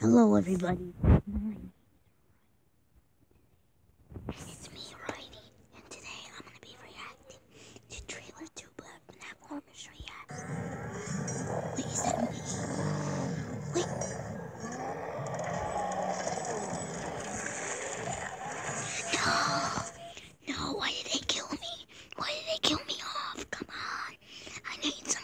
Hello, everybody. It's me, Righty, and today I'm going to be reacting to Trailer 2, but I'm not going. Wait, is that me? Wait. No! No, why did they kill me? Why did they kill me off? Come on. I need some.